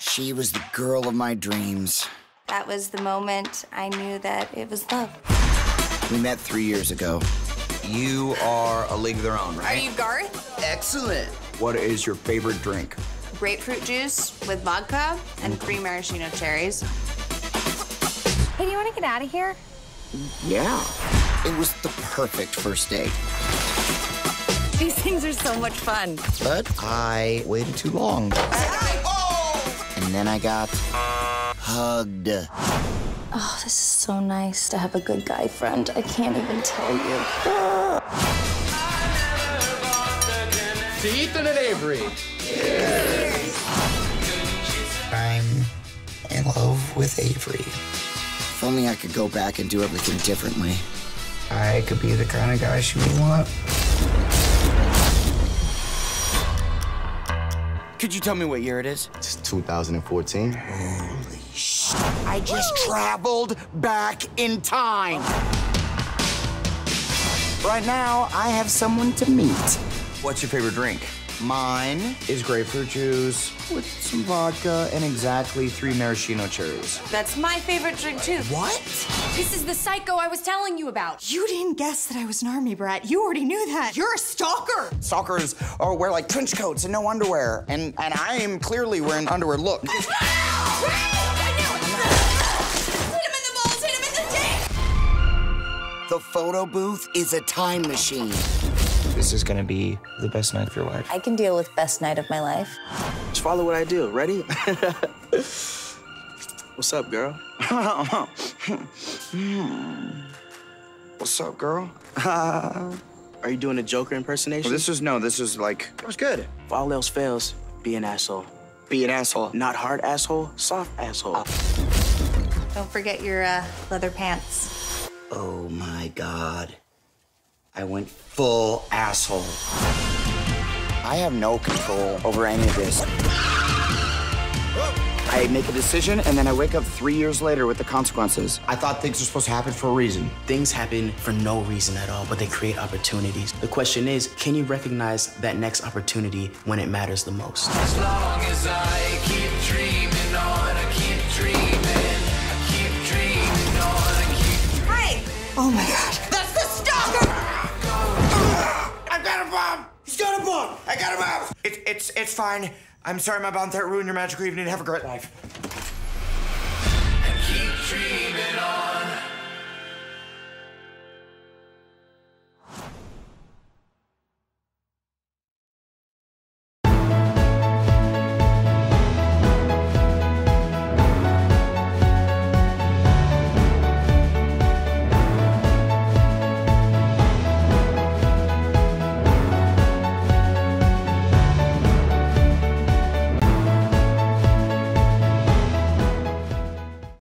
She was the girl of my dreams. That was the moment I knew that it was love. We met three years ago. You are a league of their own, right? Are you Garth? Excellent. What is your favorite drink? Grapefruit juice with vodka and three maraschino cherries. Hey, do you want to get out of here? Yeah. It was the perfect first date. These things are so much fun. But I waited too long. And then I got hugged. Oh, this is so nice to have a good guy friend. I can't even tell you. To Ethan and Avery. I'm in love with Avery. If only I could go back and do everything differently. I could be the kind of guy she would want. Could you tell me what year it is? It's 2014. I just traveled back in time. Right now, I have someone to meet. What's your favorite drink? Mine is grapefruit juice with some vodka and exactly three maraschino cherries. That's my favorite drink, too. What? This is the psycho I was telling you about. You didn't guess that I was an army brat. You already knew that. You're a stalker. Stalkers or wear like trench coats and no underwear, and and I am clearly wearing underwear. Look. Hit him in the balls, hit him in the dick. The photo booth is a time machine. This is gonna be the best night of your life. I can deal with best night of my life. Just follow what I do. Ready? What's up, girl? What's up, girl? Are you doing a Joker impersonation? this is no. This is like. It was good. If all else fails, be an asshole. Be an asshole. Not hard asshole, soft asshole. Don't forget your uh, leather pants. Oh my god. I went full asshole. I have no control over any of this. I make a decision and then I wake up three years later with the consequences. I thought things were supposed to happen for a reason. Things happen for no reason at all, but they create opportunities. The question is, can you recognize that next opportunity when it matters the most? As long as I keep dreaming on, I keep dreaming, I keep dreaming on, I keep Hey! Oh my god. I got a bomb! It's it's it's fine. I'm sorry my threat ruined your magical evening. Have a great life.